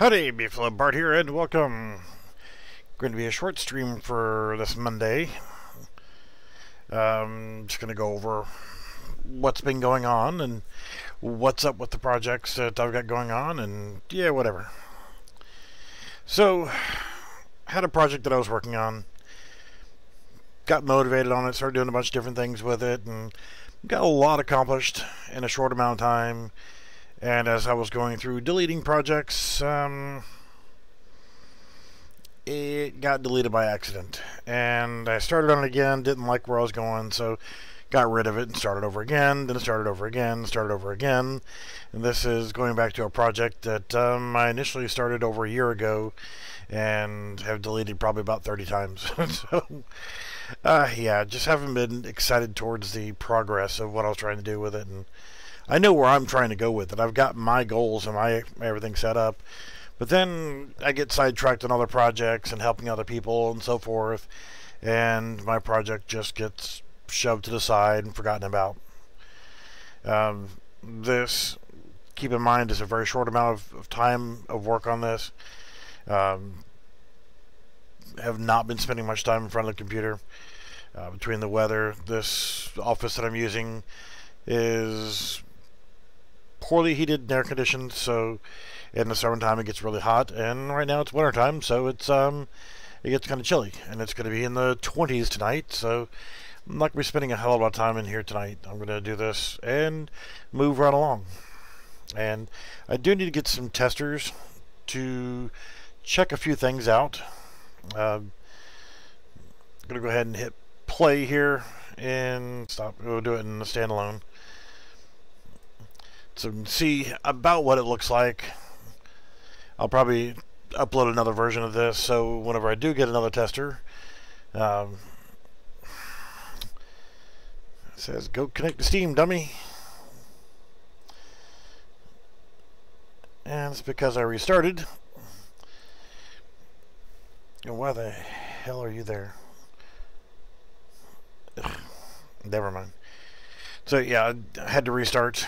Howdy, Beefalo Bart here, and welcome. Going to be a short stream for this Monday. Um, just going to go over what's been going on and what's up with the projects that I've got going on, and yeah, whatever. So, had a project that I was working on, got motivated on it, started doing a bunch of different things with it, and got a lot accomplished in a short amount of time and as I was going through deleting projects, um, it got deleted by accident. And I started on it again, didn't like where I was going, so got rid of it and started over again, then started over again, started over again. And this is going back to a project that um, I initially started over a year ago and have deleted probably about 30 times. so, uh, yeah, just haven't been excited towards the progress of what I was trying to do with it. and I know where I'm trying to go with it. I've got my goals and my everything set up. But then I get sidetracked on other projects and helping other people and so forth. And my project just gets shoved to the side and forgotten about. Um, this, keep in mind, is a very short amount of, of time of work on this. Um, have not been spending much time in front of the computer. Uh, between the weather, this office that I'm using is poorly heated and air conditioned, so in the summertime it gets really hot, and right now it's wintertime, so it's um it gets kind of chilly, and it's going to be in the 20s tonight, so I'm not going to be spending a hell of a lot of time in here tonight. I'm going to do this and move right along. And I do need to get some testers to check a few things out. Uh, I'm going to go ahead and hit play here and stop. We'll do it in the standalone. So see about what it looks like. I'll probably upload another version of this, so whenever I do get another tester, um, says go connect to Steam, dummy. And it's because I restarted. And why the hell are you there? Ugh, never mind. So yeah, I had to restart.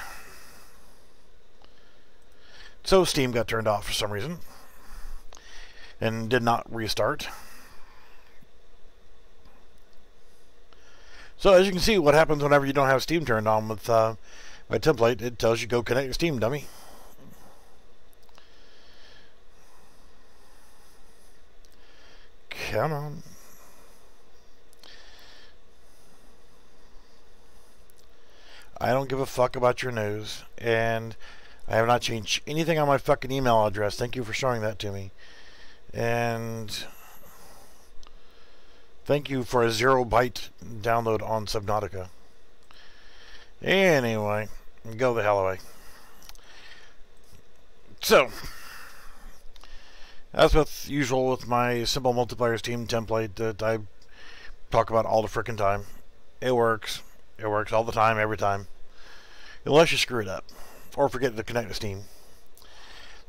So Steam got turned off for some reason and did not restart. So as you can see, what happens whenever you don't have Steam turned on with uh, my template, it tells you go connect to Steam, dummy. Come on. I don't give a fuck about your news, and I have not changed anything on my fucking email address. Thank you for showing that to me. And thank you for a zero byte download on Subnautica. Anyway, go the hell away. So, as with usual with my simple multiplayer team template that I talk about all the frickin' time, it works. It works all the time, every time. Unless you screw it up or forget to connect to Steam. So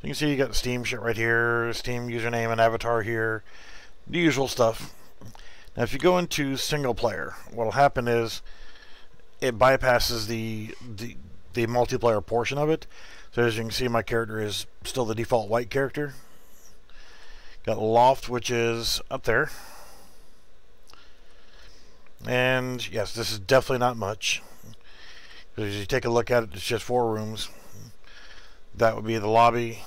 you can see you got the Steam shit right here, Steam username and avatar here, the usual stuff. Now if you go into single player, what'll happen is it bypasses the, the, the multiplayer portion of it. So as you can see my character is still the default white character. Got Loft which is up there. And yes, this is definitely not much. As you take a look at it, it's just four rooms. That would be the lobby,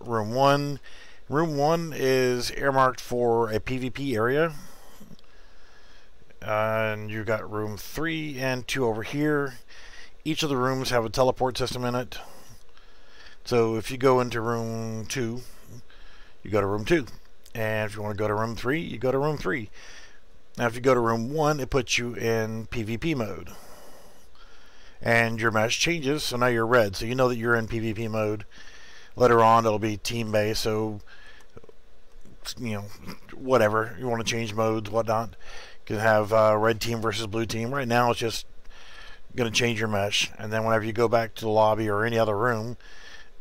room one. Room one is earmarked for a PvP area. and you've got room three and two over here. Each of the rooms have a teleport system in it. So if you go into room two, you go to room two. And if you want to go to room three, you go to room three. Now if you go to room one, it puts you in PvP mode and your mesh changes so now you're red. So you know that you're in PvP mode. Later on it'll be team based so you know whatever. You want to change modes whatnot. You can have uh, red team versus blue team. Right now it's just going to change your mesh and then whenever you go back to the lobby or any other room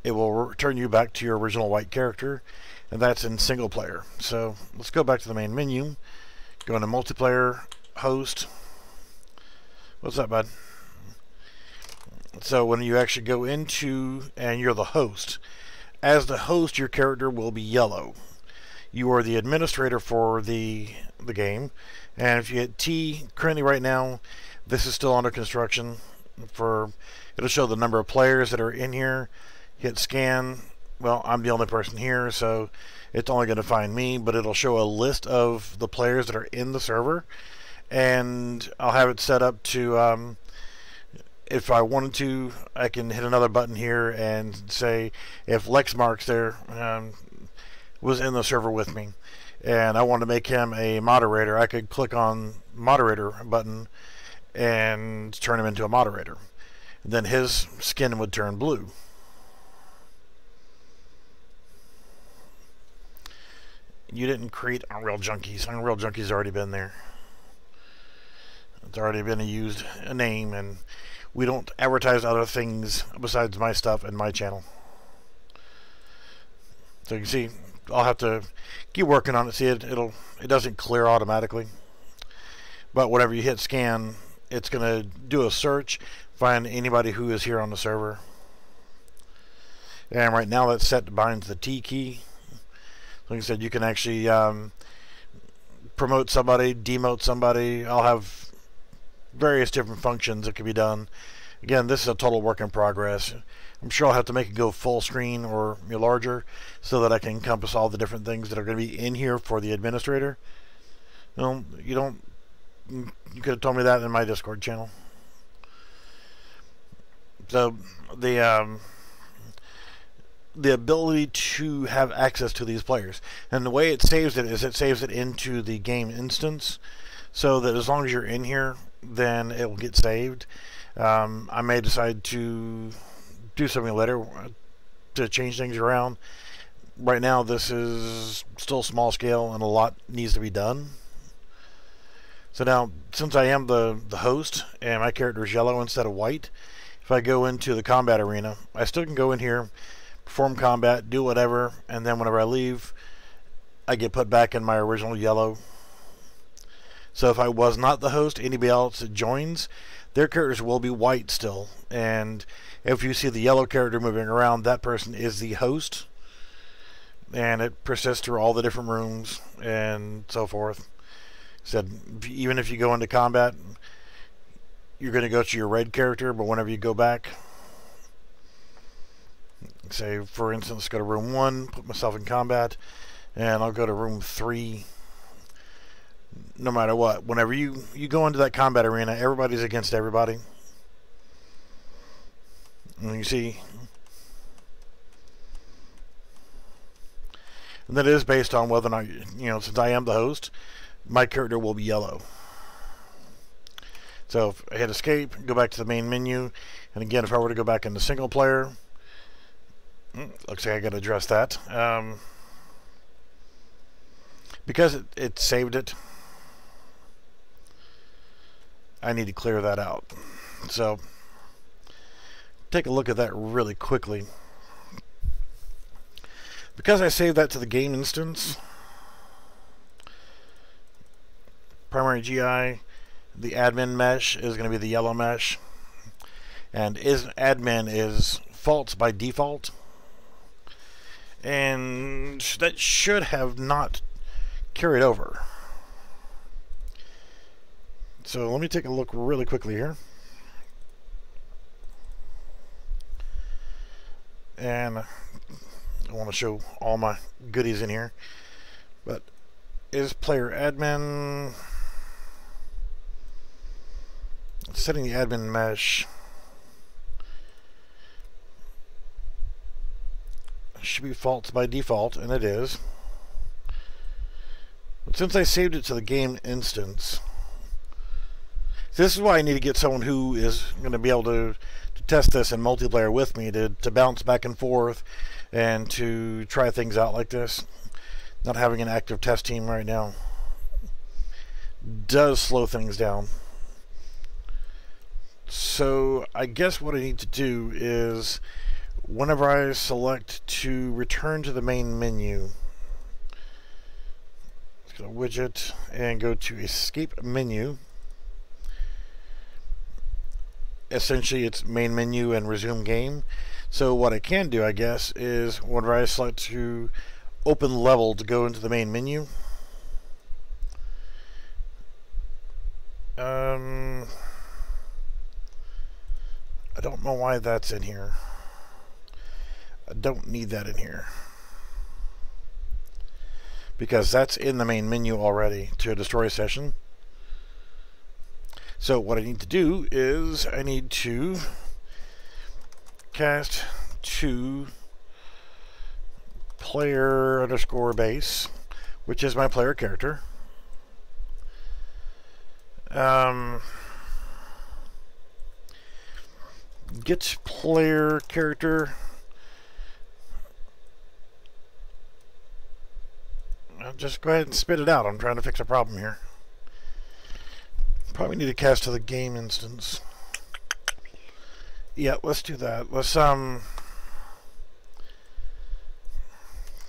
it will return you back to your original white character and that's in single player. So let's go back to the main menu. Go into multiplayer host. What's up bud so when you actually go into and you're the host, as the host, your character will be yellow. You are the administrator for the the game, and if you hit T currently right now, this is still under construction. For it'll show the number of players that are in here. Hit scan. Well, I'm the only person here, so it's only going to find me, but it'll show a list of the players that are in the server, and I'll have it set up to. Um, if I wanted to, I can hit another button here and say if Lexmarks there um, was in the server with me, and I want to make him a moderator, I could click on moderator button and turn him into a moderator. Then his skin would turn blue. You didn't create Unreal Junkies. Unreal Junkies already been there. It's already been a used a name, and we don't advertise other things besides my stuff and my channel. So you can see, I'll have to keep working on it. See, it it'll it doesn't clear automatically, but whenever you hit scan, it's going to do a search, find anybody who is here on the server. And right now that's set to bind the T key. Like I said, you can actually um, promote somebody, demote somebody. I'll have various different functions that can be done. Again, this is a total work in progress. I'm sure I'll have to make it go full screen or larger so that I can encompass all the different things that are going to be in here for the administrator. You, know, you don't. You could have told me that in my Discord channel. So the um, the ability to have access to these players, and the way it saves it is it saves it into the game instance, so that as long as you're in here, then it will get saved. Um, I may decide to do something later to change things around. Right now, this is still small scale and a lot needs to be done. So now, since I am the, the host and my character is yellow instead of white, if I go into the combat arena, I still can go in here, perform combat, do whatever, and then whenever I leave, I get put back in my original yellow. So if I was not the host, anybody else that joins, their characters will be white still. And if you see the yellow character moving around, that person is the host. And it persists through all the different rooms and so forth. Said even if you go into combat, you're going to go to your red character, but whenever you go back, say for instance, go to room one, put myself in combat, and I'll go to room three no matter what. Whenever you, you go into that combat arena, everybody's against everybody. And you see... And that is based on whether or not, you know, since I am the host, my character will be yellow. So if I hit escape, go back to the main menu, and again, if I were to go back into single player, hmm, looks like I got to address that. Um, because it, it saved it, I need to clear that out. So, take a look at that really quickly. Because I saved that to the game instance, primary GI, the admin mesh is going to be the yellow mesh. And is admin is false by default. And that should have not carried over. So let me take a look really quickly here. And I want to show all my goodies in here. But is player admin setting the admin mesh should be false by default and it is but since I saved it to the game instance this is why I need to get someone who is going to be able to, to test this in multiplayer with me to, to bounce back and forth and to try things out like this. Not having an active test team right now does slow things down. So I guess what I need to do is whenever I select to return to the main menu, let's go to widget and go to escape menu essentially it's main menu and resume game. So what I can do, I guess, is whenever I select to open level to go into the main menu, um, I don't know why that's in here. I don't need that in here. Because that's in the main menu already to destroy a session. So what I need to do is I need to cast to player underscore base, which is my player character. Um, get player character. I'll just go ahead and spit it out. I'm trying to fix a problem here. Probably need to cast to the game instance. Yeah, let's do that. Let's um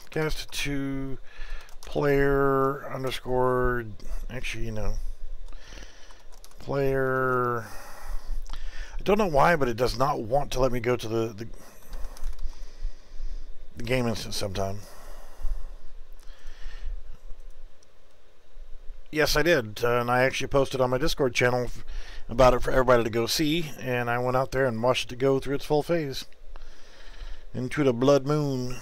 cast to player underscore actually you know player I don't know why but it does not want to let me go to the the, the game instance sometime. Yes, I did, uh, and I actually posted on my Discord channel about it for everybody to go see, and I went out there and watched it go through its full phase into the blood moon.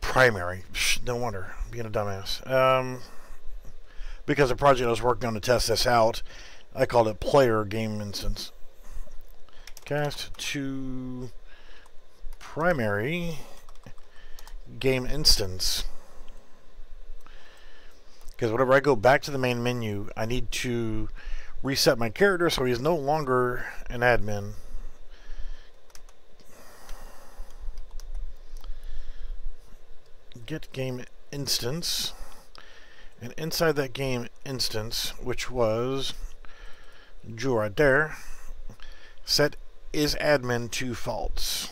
Primary, no wonder, being a dumbass. Um, because the project I was working on to test this out, I called it player game instance. Cast to primary game instance. Because whenever I go back to the main menu, I need to reset my character so he's no longer an admin. Get game instance. And inside that game instance, which was right there, set is admin to false.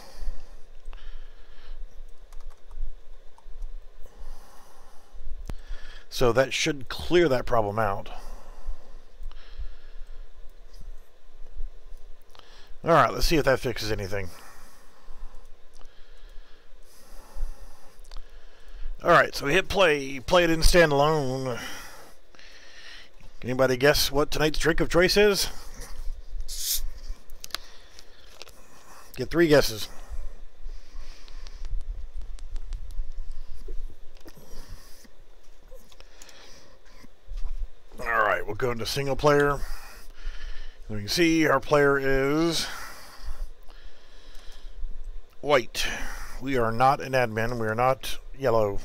So that should clear that problem out. Alright, let's see if that fixes anything. Alright, so we hit play. Play it in standalone. Anybody guess what tonight's drink of choice is? Get three guesses. we'll go into single player. And we can see our player is white. We are not an admin. We are not yellow.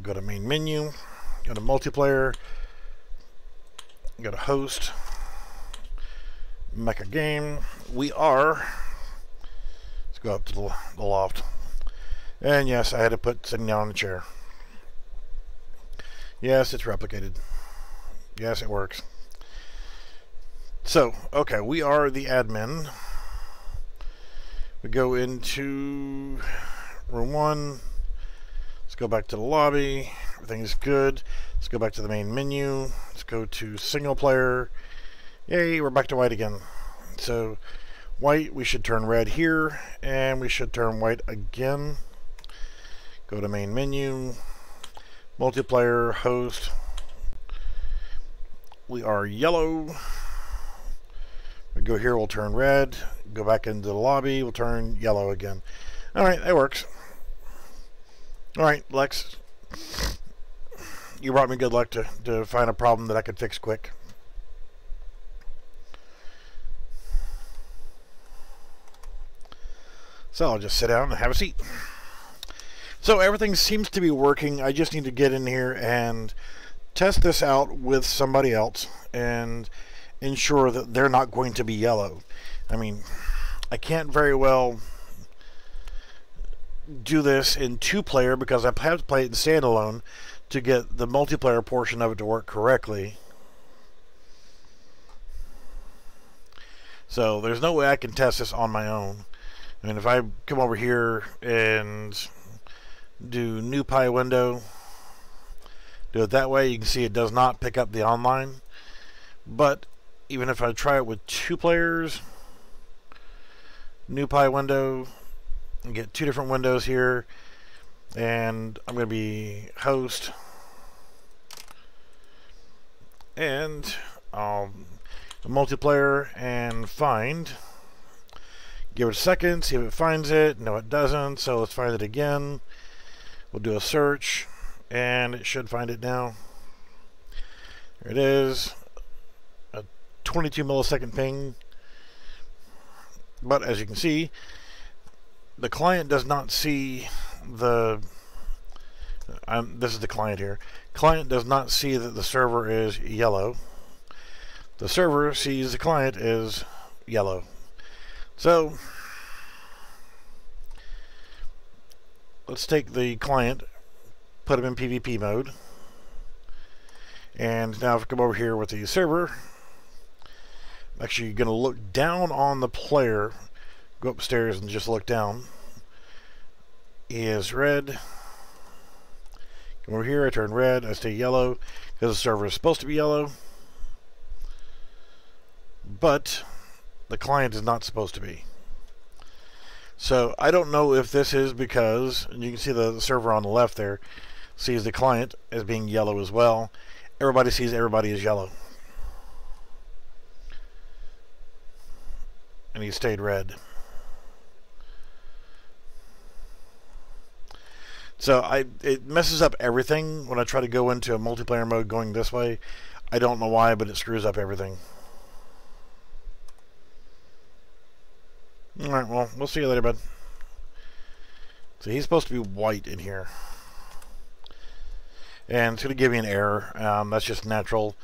Go to main menu. Go to multiplayer. Go to host. Make a game. We are. Let's go up to the, the loft. And yes, I had to put sitting down on the chair. Yes, it's replicated. Yes, it works. So, okay, we are the admin. We go into room one. Let's go back to the lobby. Everything's good. Let's go back to the main menu. Let's go to single player. Yay, we're back to white again. So, white, we should turn red here, and we should turn white again. Go to main menu, multiplayer, host, we are yellow. We go here, we'll turn red. Go back into the lobby, we'll turn yellow again. Alright, that works. Alright, Lex. You brought me good luck to, to find a problem that I could fix quick. So I'll just sit down and have a seat. So everything seems to be working. I just need to get in here and test this out with somebody else and ensure that they're not going to be yellow. I mean, I can't very well do this in two player because I have to play it in standalone to get the multiplayer portion of it to work correctly. So there's no way I can test this on my own. I mean, if I come over here and do new PIE window, do it that way. You can see it does not pick up the online. But even if I try it with two players, new PIE window, and get two different windows here, and I'm going to be host, and um, I'll multiplayer and find. Give it a second, see if it finds it. No, it doesn't, so let's find it again. We'll do a search, and it should find it now. There it is. A 22 millisecond ping. But as you can see, the client does not see the I'm, this is the client here. Client does not see that the server is yellow. The server sees the client is yellow. So let's take the client, put them in PvP mode. And now if I come over here with the server, actually going to look down on the player, go upstairs and just look down. Is red. Come over here, I turn red, I stay yellow, because the server is supposed to be yellow. But the client is not supposed to be. So I don't know if this is because, you can see the server on the left there, sees the client as being yellow as well. Everybody sees everybody as yellow. And he stayed red. So I it messes up everything when I try to go into a multiplayer mode going this way. I don't know why, but it screws up everything. Alright, well, we'll see you later, bud. So he's supposed to be white in here. And it's going to give you an error. Um, that's just natural.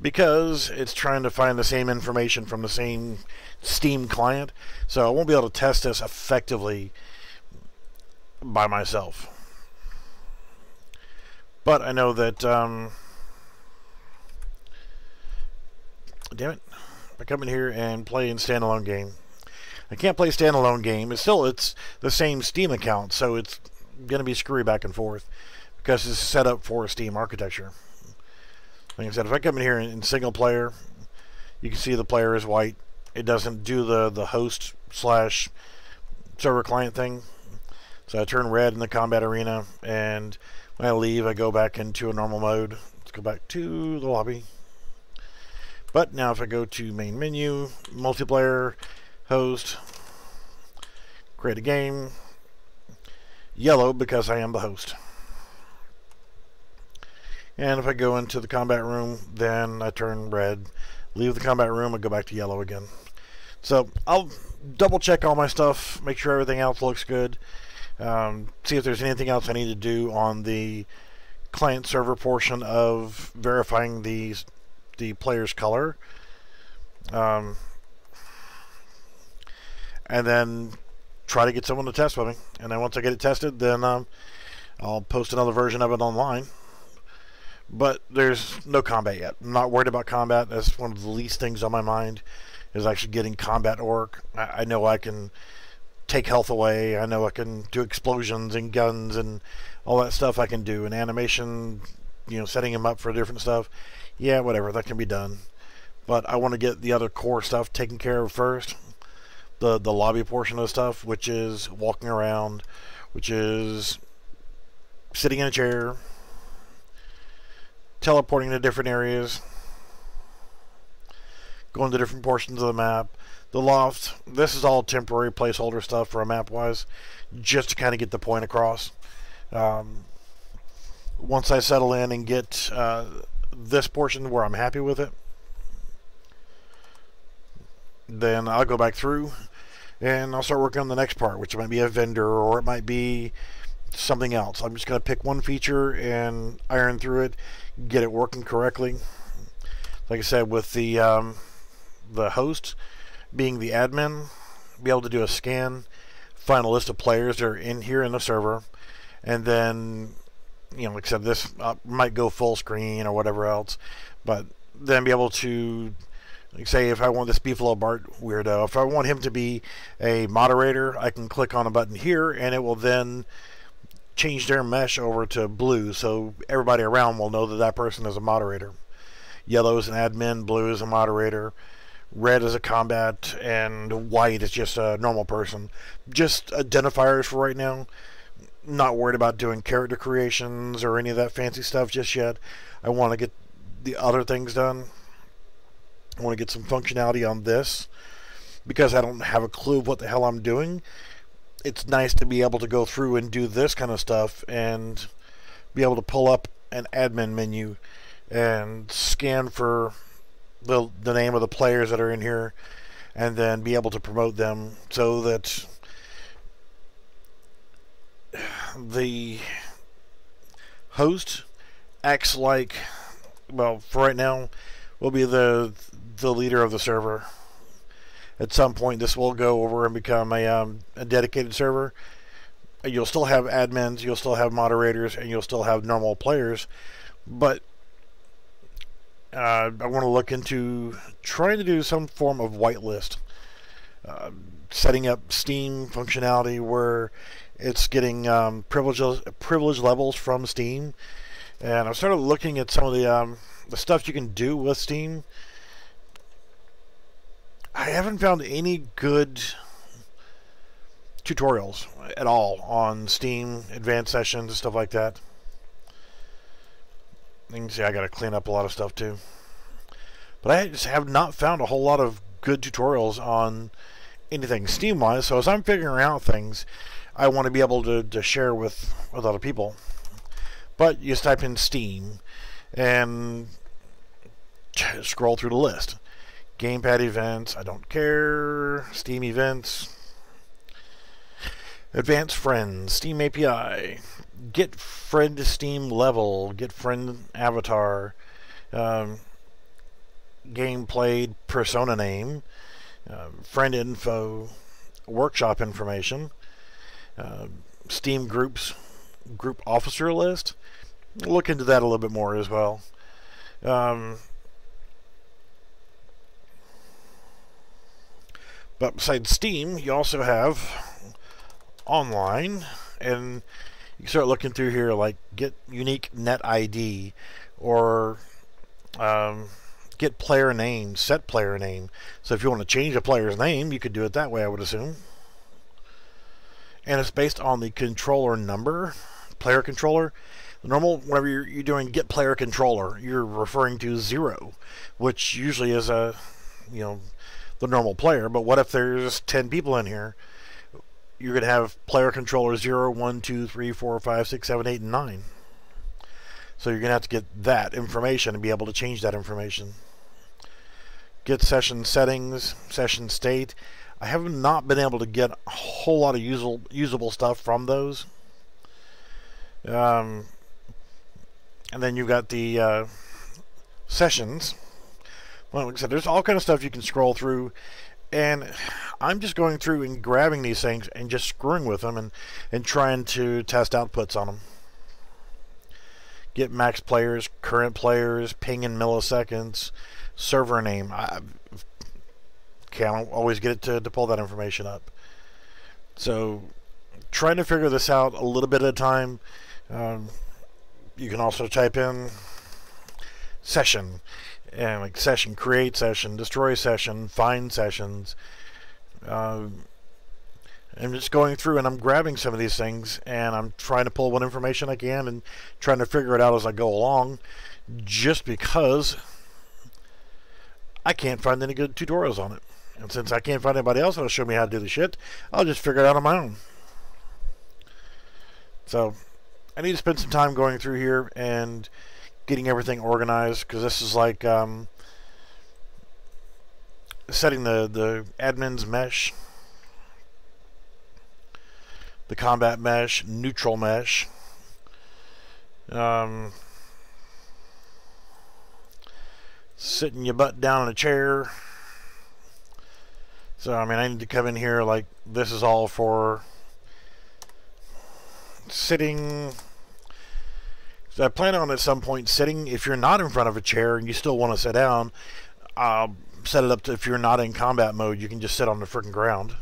Because it's trying to find the same information from the same Steam client. So I won't be able to test this effectively by myself. But I know that... Um, damn it. I come in here and play in standalone game. I can't play standalone game. It's still it's the same Steam account, so it's going to be screwy back and forth because it's set up for Steam architecture. Like I said, if I come in here in, single player, you can see the player is white. It doesn't do the the host slash server client thing. So I turn red in the combat arena, and when I leave, I go back into a normal mode. Let's go back to the lobby. But now if I go to main menu, multiplayer, host, create a game, yellow because I am the host. And if I go into the combat room, then I turn red. Leave the combat room and go back to yellow again. So I'll double check all my stuff, make sure everything else looks good. Um, see if there's anything else I need to do on the client server portion of verifying the the player's color. Um, and then try to get someone to test with me. And then once I get it tested, then um, I'll post another version of it online. But there's no combat yet. I'm not worried about combat. That's one of the least things on my mind is actually getting combat work. I, I know I can take health away. I know I can do explosions and guns and all that stuff I can do. And animation, you know, setting him up for different stuff. Yeah, whatever. That can be done. But I want to get the other core stuff taken care of first the the lobby portion of stuff, which is walking around, which is sitting in a chair, teleporting to different areas, going to different portions of the map. The loft, this is all temporary placeholder stuff for a map wise, just to kind of get the point across. Um, once I settle in and get uh, this portion where I'm happy with it, then I'll go back through and I'll start working on the next part, which might be a vendor or it might be something else. I'm just going to pick one feature and iron through it, get it working correctly. Like I said, with the um, the host being the admin, be able to do a scan, find a list of players that are in here in the server, and then, you know, like I said, this uh, might go full screen or whatever else, but then be able to like say if I want this Beefalo Bart weirdo, if I want him to be a moderator, I can click on a button here and it will then change their mesh over to blue so everybody around will know that that person is a moderator. Yellow is an admin, blue is a moderator, red is a combat, and white is just a normal person. Just identifiers for right now. Not worried about doing character creations or any of that fancy stuff just yet. I want to get the other things done. I want to get some functionality on this because I don't have a clue of what the hell I'm doing it's nice to be able to go through and do this kind of stuff and be able to pull up an admin menu and scan for the the name of the players that are in here and then be able to promote them so that the host acts like well for right now will be the the leader of the server at some point this will go over and become a, um, a dedicated server. You'll still have admins, you'll still have moderators, and you'll still have normal players, but uh, I want to look into trying to do some form of whitelist, uh, setting up Steam functionality where it's getting um, privilege privilege levels from Steam, and I've started looking at some of the um, the stuff you can do with Steam I haven't found any good tutorials at all on Steam, advanced sessions, and stuff like that. You can see I got to clean up a lot of stuff too. But I just have not found a whole lot of good tutorials on anything Steam-wise, so as I'm figuring out things, I want to be able to, to share with, with other people. But you just type in Steam and scroll through the list. Gamepad events, I don't care. Steam events. Advanced friends, Steam API. Get friend Steam level, get friend avatar. Um, game played persona name. Uh, friend info. Workshop information. Uh, Steam groups, group officer list. Look into that a little bit more as well. Um, But besides Steam, you also have online, and you start looking through here like get unique net ID or um, get player name, set player name. So if you want to change a player's name, you could do it that way, I would assume. And it's based on the controller number, player controller. The normal, whenever you're, you're doing get player controller, you're referring to zero, which usually is a, you know, the normal player. But what if there's 10 people in here? You're going to have player controller 0, 1, 2, 3, 4, 5, 6, 7, 8, and 9. So you're going to have to get that information and be able to change that information. Get session settings, session state. I have not been able to get a whole lot of usable, usable stuff from those. Um, and then you've got the uh, sessions well, like I said, there's all kind of stuff you can scroll through, and I'm just going through and grabbing these things and just screwing with them and, and trying to test outputs on them. Get max players, current players, ping in milliseconds, server name. I can't always get it to, to pull that information up. So, trying to figure this out a little bit at a time. Um, you can also type in session and like session create session destroy session find sessions. Uh, I'm just going through and I'm grabbing some of these things and I'm trying to pull what information I can and trying to figure it out as I go along just because I can't find any good tutorials on it. And since I can't find anybody else that'll show me how to do the shit I'll just figure it out on my own. So I need to spend some time going through here and getting everything organized because this is like um, setting the the admin's mesh the combat mesh neutral mesh. Um, sitting your butt down in a chair. So I mean I need to come in here like this is all for sitting so I plan on at some point sitting, if you're not in front of a chair and you still want to sit down, uh, set it up to if you're not in combat mode, you can just sit on the freaking ground.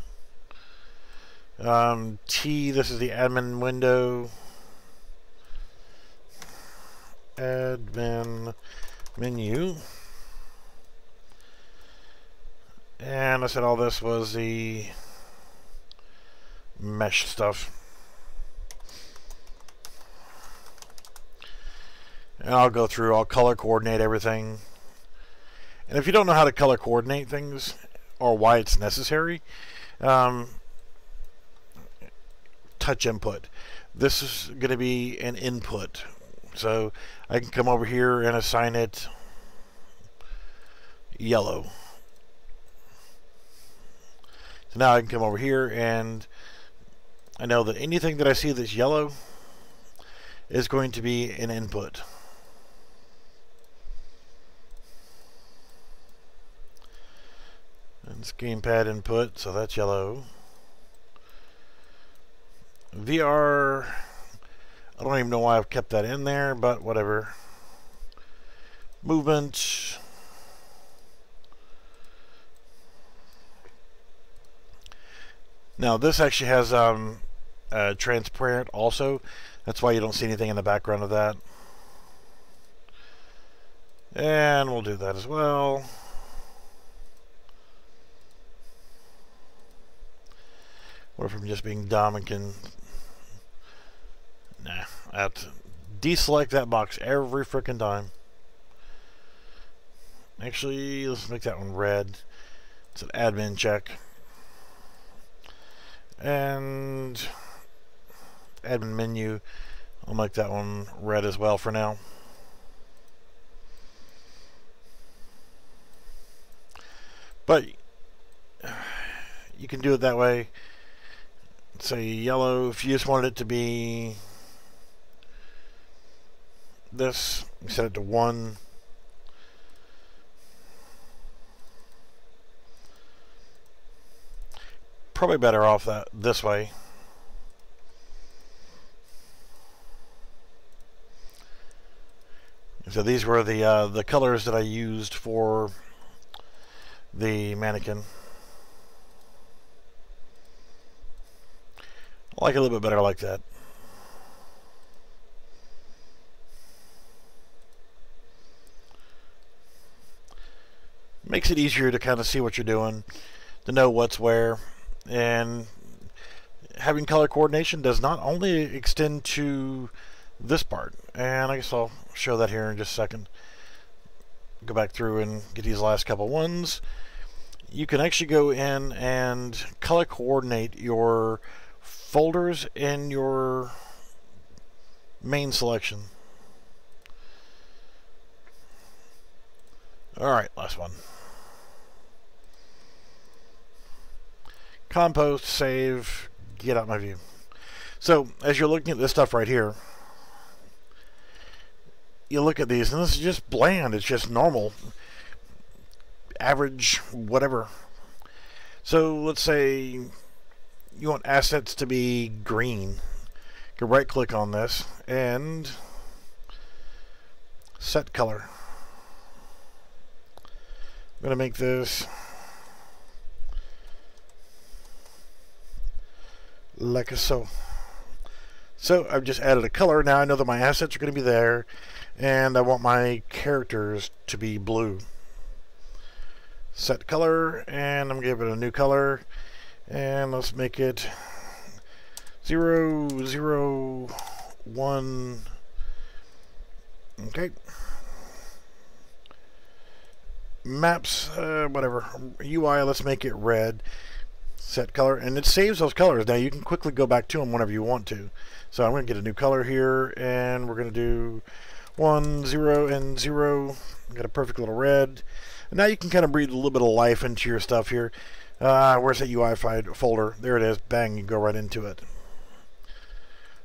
Um, T, this is the admin window. admin menu. And I said all this was the mesh stuff. And I'll go through, I'll color coordinate everything. And if you don't know how to color coordinate things or why it's necessary, um, touch input. This is going to be an input. So I can come over here and assign it yellow. So now I can come over here and I know that anything that I see that's yellow is going to be an input. And gamepad input, so that's yellow. VR, I don't even know why I've kept that in there, but whatever. Movement. Now this actually has um, transparent also. That's why you don't see anything in the background of that. And we'll do that as well. Or from just being dumb and can... Nah, I have to deselect that box every freaking time. Actually, let's make that one red. It's an admin check. And admin menu, I'll make that one red as well for now. But you can do it that way say yellow if you just wanted it to be this set it to one. Probably better off that this way. So these were the uh, the colors that I used for the mannequin I like it a little bit better like that. Makes it easier to kind of see what you're doing, to know what's where, and having color coordination does not only extend to this part, and I guess I'll show that here in just a second. Go back through and get these last couple ones. You can actually go in and color coordinate your folders in your main selection. Alright, last one. Compile, save, get out my view. So, as you're looking at this stuff right here, you look at these, and this is just bland. It's just normal, average, whatever. So, let's say you want assets to be green. You can right click on this and set color. I'm going to make this like so. So I've just added a color. Now I know that my assets are going to be there and I want my characters to be blue. Set color and I'm going to give it a new color and let's make it zero zero one. Okay. Maps uh, whatever. UI let's make it red. Set color. And it saves those colors. Now you can quickly go back to them whenever you want to. So I'm going to get a new color here and we're going to do one zero and zero. Got a perfect little red. And now you can kind of breathe a little bit of life into your stuff here uh, where's that UI folder? There it is. Bang, you go right into it.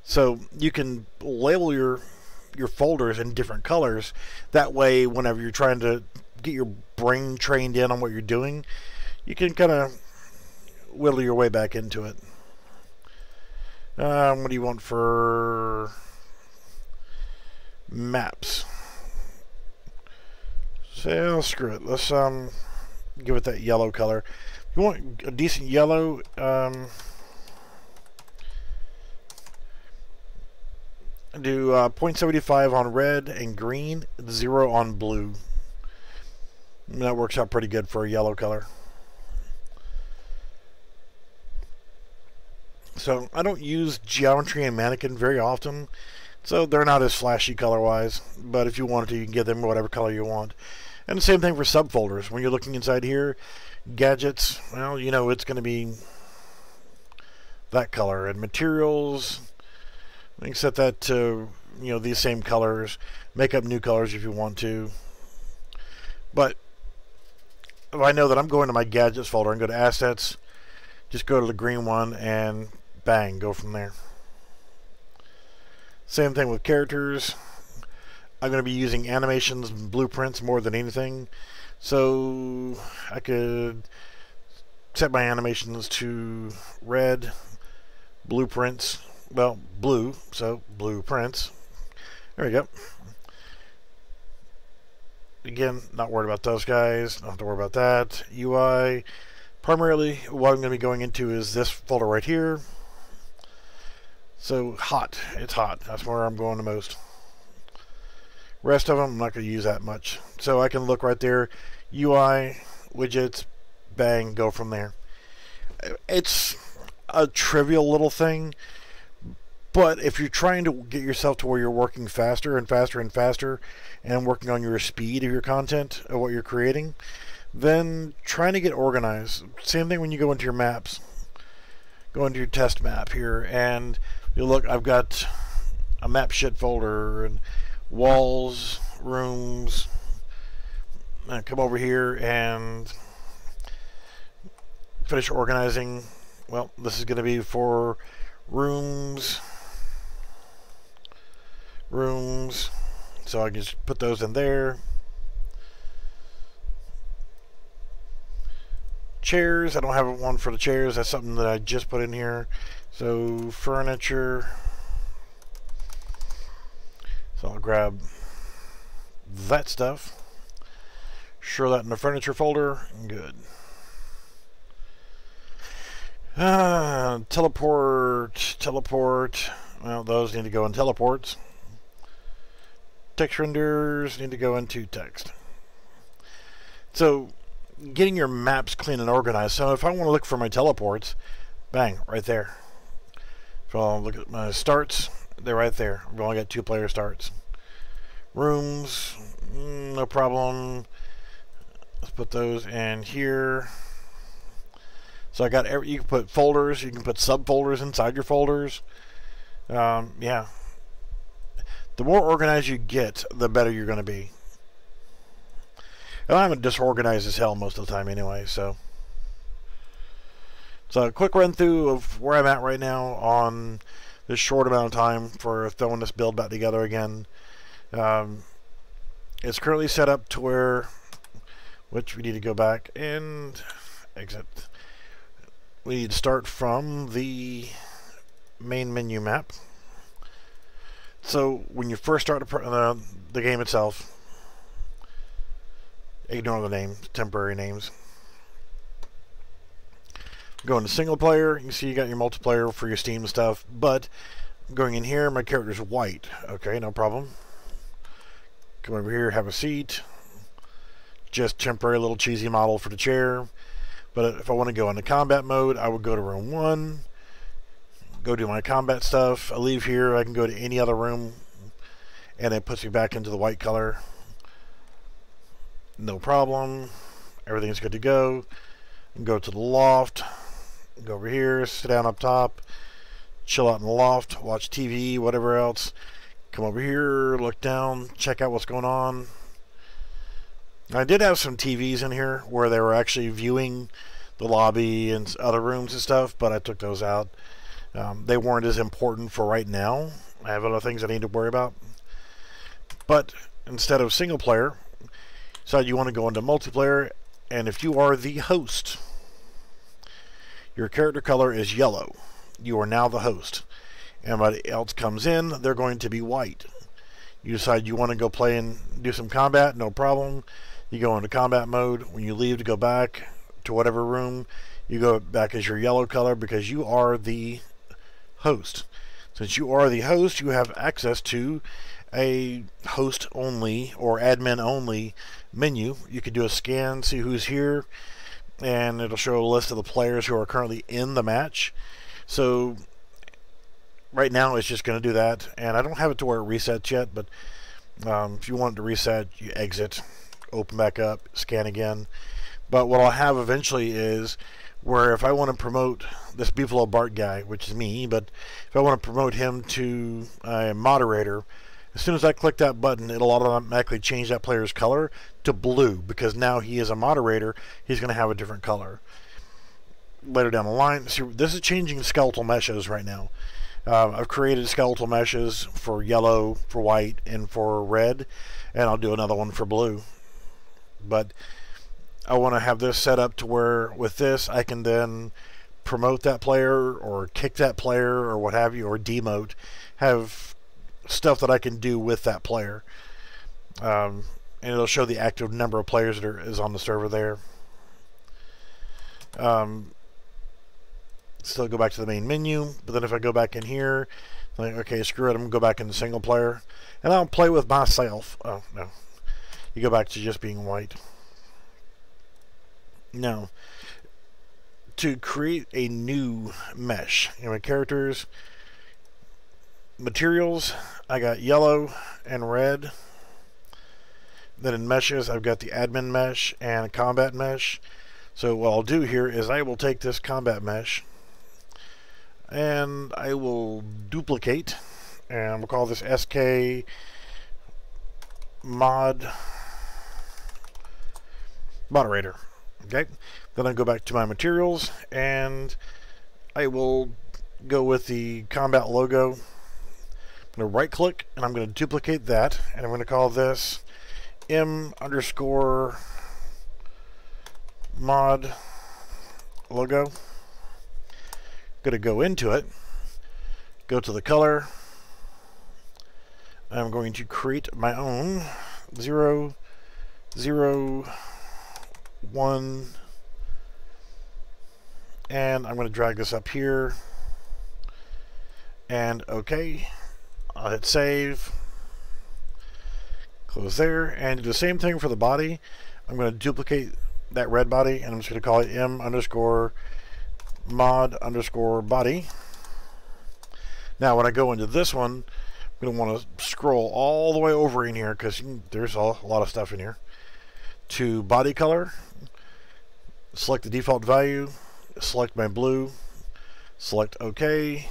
So you can label your your folders in different colors. That way, whenever you're trying to get your brain trained in on what you're doing, you can kind of whittle your way back into it. Um, what do you want for maps? So screw it. Let's um give it that yellow color you want a decent yellow, um, do uh, 0.75 on red and green, 0 on blue. And that works out pretty good for a yellow color. So I don't use geometry and mannequin very often, so they're not as flashy color-wise, but if you wanted to, you can get them whatever color you want. And the same thing for subfolders. When you're looking inside here, gadgets, well, you know, it's going to be that color. And materials, you can set that to, you know, these same colors. Make up new colors if you want to. But if I know that I'm going to my gadgets folder and go to assets, just go to the green one and bang, go from there. Same thing with characters. I'm going to be using animations and blueprints more than anything. So I could set my animations to red, blueprints, well, blue, so blueprints. There we go. Again, not worried about those guys, don't have to worry about that. UI, primarily what I'm going to be going into is this folder right here. So hot, it's hot, that's where I'm going the most. Rest of them, I'm not going to use that much. So I can look right there, UI, widgets, bang, go from there. It's a trivial little thing, but if you're trying to get yourself to where you're working faster and faster and faster and working on your speed of your content, of what you're creating, then trying to get organized. Same thing when you go into your maps. Go into your test map here and you look, I've got a map shit folder and walls, rooms. Uh, come over here and finish organizing. Well, this is going to be for rooms, rooms. So I can just put those in there. Chairs, I don't have one for the chairs. That's something that I just put in here. So furniture. I'll grab that stuff. Show that in the furniture folder. Good. Uh, teleport, teleport. Well, those need to go in teleports. Text renders need to go into text. So, getting your maps clean and organized. So if I want to look for my teleports, bang, right there. If I look at my starts, they're right there. We've only got two player starts. Rooms, mm, no problem. Let's put those in here. So I got every, you can put folders, you can put subfolders inside your folders. Um, yeah. The more organized you get, the better you're going to be. And I'm disorganized as hell most of the time anyway, so. So a quick run through of where I'm at right now on this short amount of time for throwing this build back together again. Um, it's currently set up to where, which we need to go back and exit. We need to start from the main menu map. So when you first start the, uh, the game itself, ignore the names, temporary names. Going to single player, you see you got your multiplayer for your Steam stuff, but going in here, my character's white. Okay, no problem. Come over here, have a seat. Just temporary little cheesy model for the chair. But if I want to go into combat mode, I would go to room 1, go do my combat stuff. I leave here, I can go to any other room, and it puts me back into the white color. No problem. Everything's good to go. Go to the loft go over here, sit down up top, chill out in the loft, watch TV, whatever else. Come over here, look down, check out what's going on. I did have some TVs in here where they were actually viewing the lobby and other rooms and stuff, but I took those out. Um, they weren't as important for right now. I have other things I need to worry about. But instead of single player, so you want to go into multiplayer, and if you are the host, your character color is yellow. You are now the host. Anybody else comes in, they're going to be white. You decide you want to go play and do some combat, no problem. You go into combat mode. When you leave to go back to whatever room, you go back as your yellow color because you are the host. Since you are the host, you have access to a host only or admin only menu. You can do a scan, see who's here, and it'll show a list of the players who are currently in the match. So right now it's just going to do that, and I don't have it to where it resets yet, but um, if you want it to reset, you exit, open back up, scan again. But what I'll have eventually is where if I want to promote this Beefalo Bart guy, which is me, but if I want to promote him to a moderator, as soon as I click that button, it'll automatically change that player's color to blue because now he is a moderator. He's going to have a different color. Later down the line, see, this is changing skeletal meshes right now. Uh, I've created skeletal meshes for yellow, for white, and for red, and I'll do another one for blue. But I want to have this set up to where with this I can then promote that player or kick that player or what have you or demote have stuff that I can do with that player um, and it'll show the active number of players that are, is on the server there um, still go back to the main menu but then if I go back in here like okay screw it I'm gonna go back into single player and I'll play with myself oh no you go back to just being white now, to create a new mesh, you know, characters, materials, I got yellow and red. Then in meshes, I've got the admin mesh and a combat mesh. So what I'll do here is I will take this combat mesh and I will duplicate and we'll call this SK mod moderator. Okay, then I go back to my materials and I will go with the combat logo. I'm going to right click and I'm going to duplicate that and I'm going to call this M underscore mod logo. Going to go into it, go to the color. I'm going to create my own. Zero zero one. And I'm going to drag this up here. And okay I'll hit save. Close there. And do the same thing for the body. I'm going to duplicate that red body and I'm just going to call it m underscore mod underscore body now when I go into this one I'm going to want to scroll all the way over in here because there's a lot of stuff in here to body color select the default value, select my blue, select OK.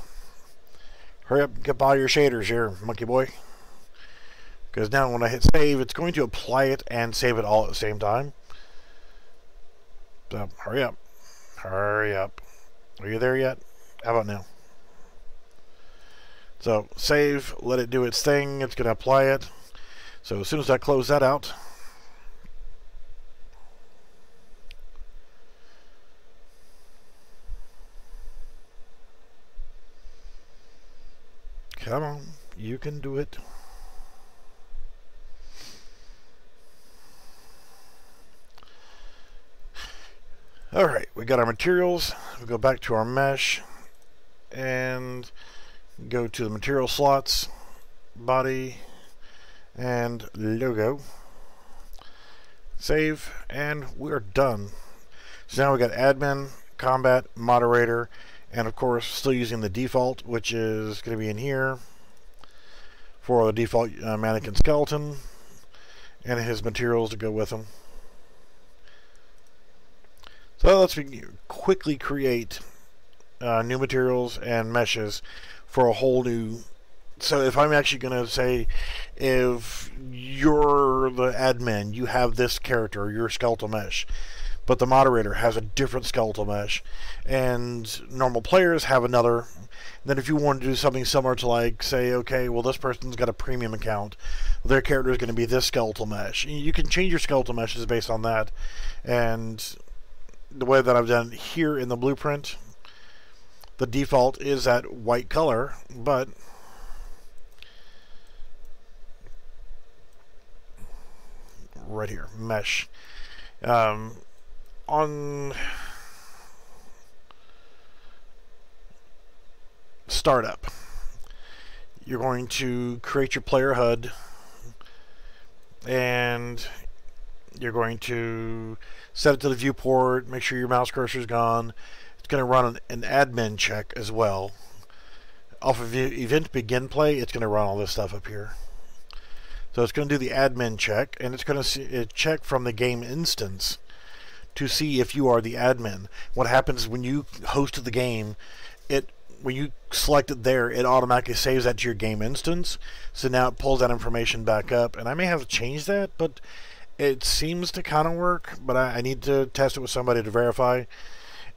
Hurry up get by your shaders here, monkey boy. Because now when I hit save, it's going to apply it and save it all at the same time. So hurry up. Hurry up. Are you there yet? How about now? So save, let it do its thing. It's going to apply it. So as soon as I close that out, Come on, you can do it. Alright, we got our materials. We go back to our mesh and go to the material slots, body, and logo. Save, and we're done. So now we got admin, combat, moderator, and of course still using the default which is going to be in here for the default uh, mannequin skeleton and his materials to go with him so let's quickly create uh, new materials and meshes for a whole new so if I'm actually going to say if you're the admin you have this character your skeletal mesh but the moderator has a different skeletal mesh, and normal players have another. Then if you want to do something similar to like say, okay, well this person's got a premium account, their character is going to be this skeletal mesh. You can change your skeletal meshes based on that, and the way that I've done here in the blueprint, the default is that white color, but right here, mesh. Um, on startup, you're going to create your player HUD and you're going to set it to the viewport, make sure your mouse cursor is gone. It's going to run an, an admin check as well. Off of event begin play, it's going to run all this stuff up here. So it's going to do the admin check, and it's going to uh, check from the game instance to see if you are the admin. What happens when you host the game, it when you select it there, it automatically saves that to your game instance. So now it pulls that information back up, and I may have to change that, but it seems to kind of work. But I, I need to test it with somebody to verify.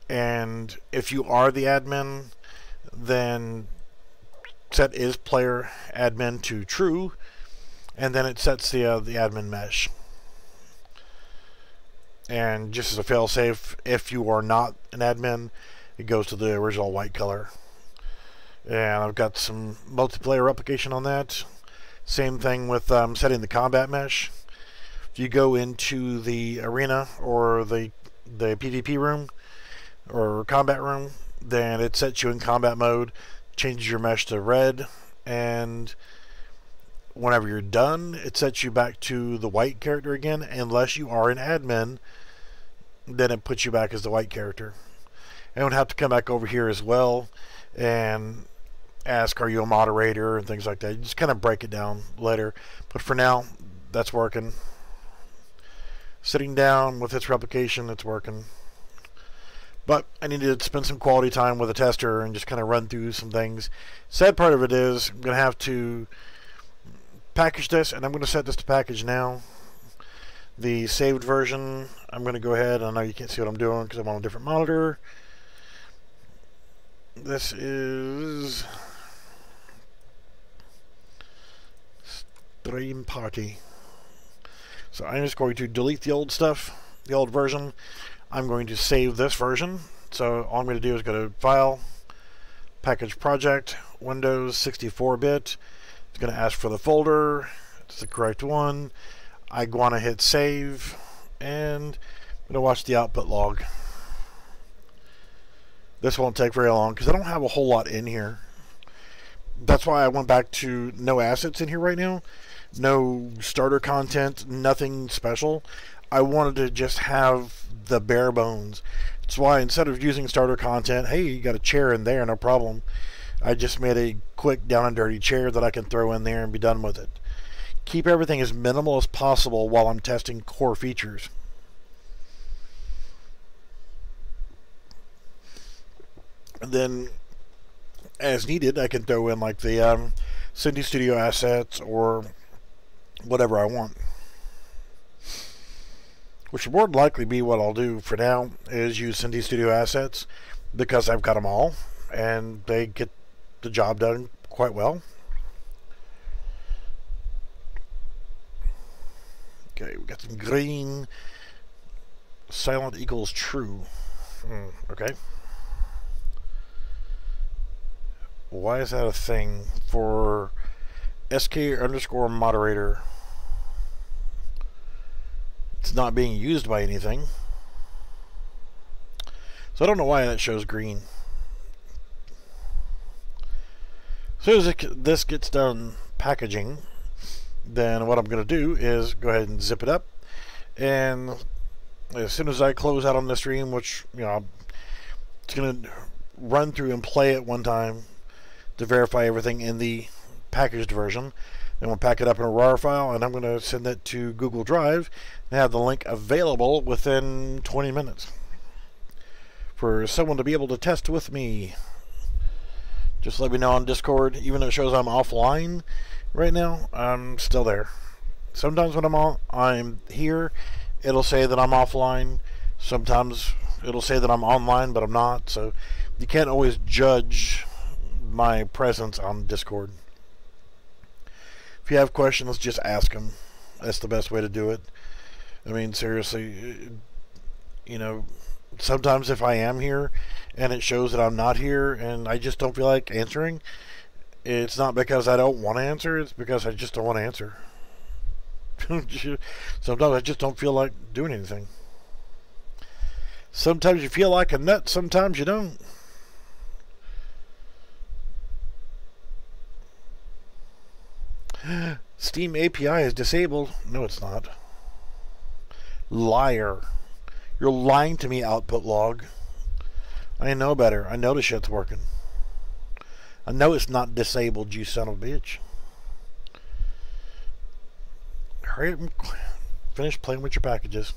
And if you are the admin, then set is player admin to true, and then it sets the uh, the admin mesh. And just as a failsafe, if you are not an admin, it goes to the original white color. And I've got some multiplayer replication on that. Same thing with um, setting the combat mesh. If you go into the arena or the the PvP room or combat room, then it sets you in combat mode, changes your mesh to red, and whenever you're done, it sets you back to the white character again, unless you are an admin, then it puts you back as the white character. And would have to come back over here as well and ask, are you a moderator and things like that. You just kind of break it down later. But for now, that's working. Sitting down with its replication, it's working. But I need to spend some quality time with a tester and just kind of run through some things. Sad part of it is I'm going to have to package this, and I'm going to set this to package now. The saved version, I'm going to go ahead. I know you can't see what I'm doing because I'm on a different monitor. This is Stream Party. So I'm just going to delete the old stuff, the old version. I'm going to save this version. So all I'm going to do is go to File, Package Project, Windows 64-bit. It's going to ask for the folder. It's the correct one. I want to hit Save, and I'm going to watch the output log. This won't take very long because I don't have a whole lot in here. That's why I went back to no assets in here right now. No starter content, nothing special. I wanted to just have the bare bones. That's why instead of using starter content, hey, you got a chair in there, no problem. I just made a quick down and dirty chair that I can throw in there and be done with it. Keep everything as minimal as possible while I'm testing core features. And then, as needed, I can throw in like the um, Synty Studio assets or whatever I want. Which will more likely be what I'll do for now is use Synty Studio assets because I've got them all and they get the job done quite well. Okay, we got some green. Silent equals true. Hmm, okay. Why is that a thing for SK underscore moderator? It's not being used by anything. So I don't know why that shows green. As soon as it, this gets done packaging, then what I'm going to do is go ahead and zip it up. And as soon as I close out on the stream, which, you know, it's going to run through and play it one time to verify everything in the packaged version. Then we'll pack it up in a RAR file, and I'm going to send it to Google Drive and have the link available within 20 minutes for someone to be able to test with me. Just let me know on Discord. Even though it shows I'm offline right now, I'm still there. Sometimes when I'm on, I'm here, it'll say that I'm offline. Sometimes it'll say that I'm online, but I'm not. So you can't always judge my presence on Discord. You have questions, just ask them. That's the best way to do it. I mean, seriously, you know, sometimes if I am here and it shows that I'm not here and I just don't feel like answering, it's not because I don't want to answer, it's because I just don't want to answer. sometimes I just don't feel like doing anything. Sometimes you feel like a nut, sometimes you don't. Steam API is disabled. No, it's not. Liar. You're lying to me, output log. I know better. I know the shit's working. I know it's not disabled, you son of a bitch. Hurry up and finish playing with your packages.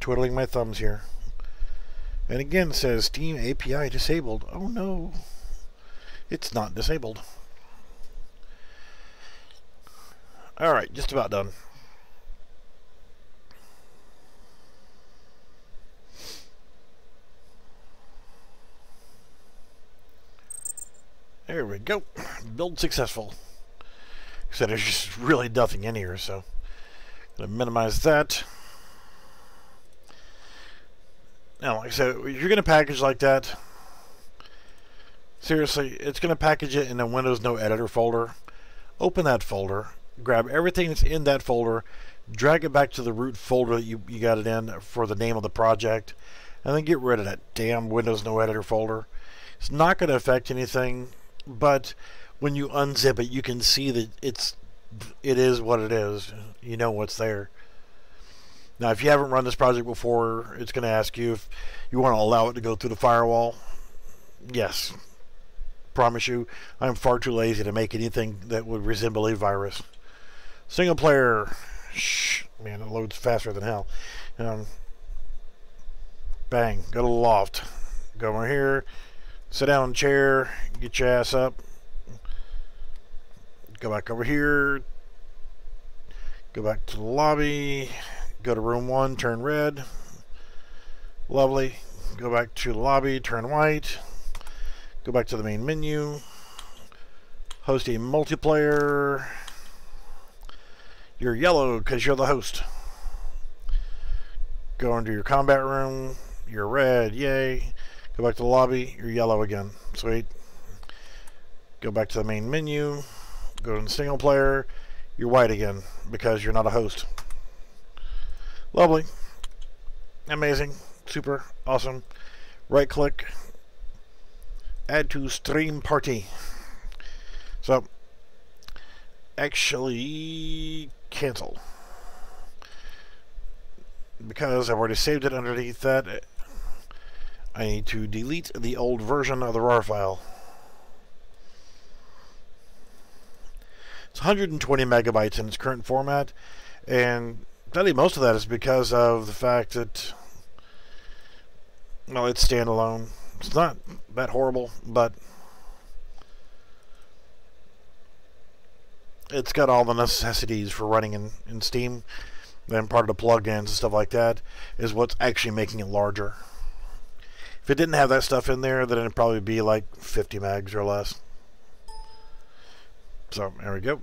Twiddling my thumbs here. And again says Steam API disabled. Oh no. It's not disabled. Alright, just about done. There we go. Build successful. So there's just really nothing in here, so to minimize that. Now, like I said, you're to package like that, seriously, it's going to package it in a Windows No Editor folder. Open that folder, grab everything that's in that folder, drag it back to the root folder that you, you got it in for the name of the project, and then get rid of that damn Windows No Editor folder. It's not going to affect anything but when you unzip it, you can see that it's it is what it is. You know what's there. Now, if you haven't run this project before, it's going to ask you if you want to allow it to go through the firewall. Yes. Promise you, I'm far too lazy to make anything that would resemble a virus. Single player. Shh, man, it loads faster than hell. Um, bang. Go to the loft. Go over here. Sit down in chair, get your ass up. Go back over here. Go back to the lobby. Go to room one, turn red. Lovely. Go back to the lobby, turn white. Go back to the main menu. Host a multiplayer. You're yellow because you're the host. Go into your combat room. You're red. Yay. Go back to the lobby. You're yellow again. Sweet. Go back to the main menu. Go to single player. You're white again because you're not a host. Lovely. Amazing. Super. Awesome. Right click. Add to stream party. So, actually cancel. Because I've already saved it underneath that I need to delete the old version of the RAR file. It's 120 megabytes in its current format, and think most of that is because of the fact that, well, it's standalone. It's not that horrible, but it's got all the necessities for running in, in Steam. Then part of the plugins and stuff like that is what's actually making it larger. If it didn't have that stuff in there, then it'd probably be like 50 megs or less. So, there we go.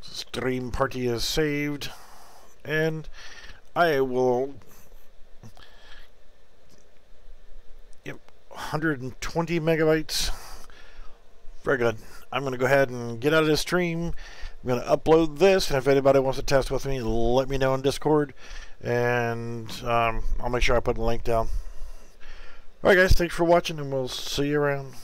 Stream party is saved. And I will... 120 megabytes. Very good. I'm going to go ahead and get out of this stream. I'm going to upload this, and if anybody wants to test with me, let me know in Discord, and um, I'll make sure I put a link down. Alright guys, thanks for watching and we'll see you around.